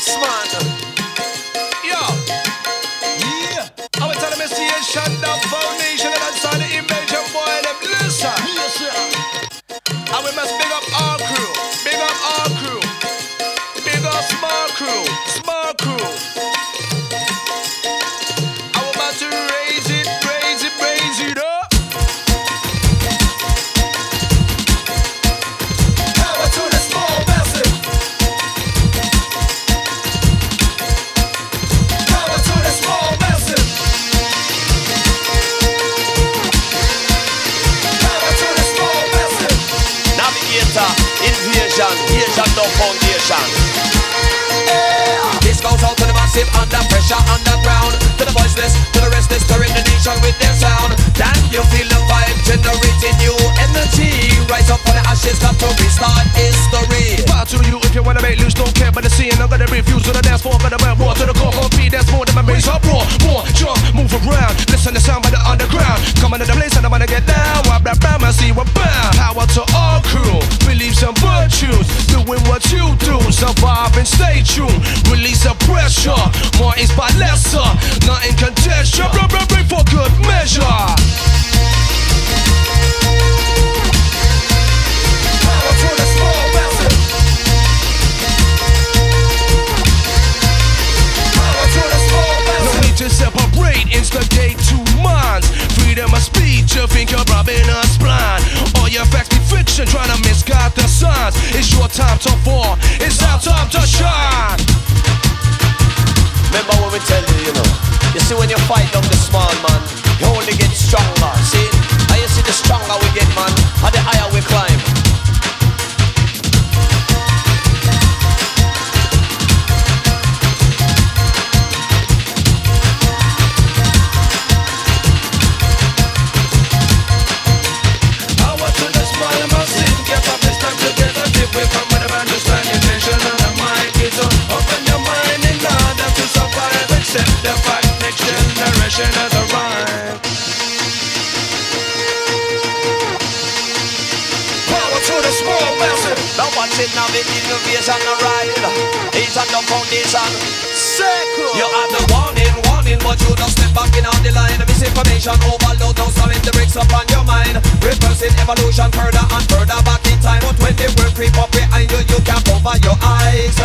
Yes, man. Yo. Yeah. It's the Shanda Foundation invasion, Asian Dub Foundation. This goes out to the massive under pressure underground To the voiceless, to the restless, stirring the nation with their sound Damn, you feel the vibe generating new energy Rise up for the ashes, got to restart history Bow to you if you wanna make loose, don't care about the scene. I'm gonna refuse to the dance floor, gonna wear more to the core. Compete, that's more than my bass up raw. More jump, move around, listen to sound by the underground. Coming to the place and I wanna get down. Doing what you do, survive and stay true. Release the pressure, more is by lesser. Nothing can test you, blah blah blah for good measure. When you fight down Now watch it innovation arrive It's on the foundation. Circle. You have the warning, warning But you don't step back in on the line Misinformation. Overload Don't stop the bricks up on your mind. Reversing evolution further and further back in time. But when the world creep up behind you You can't cover your eyes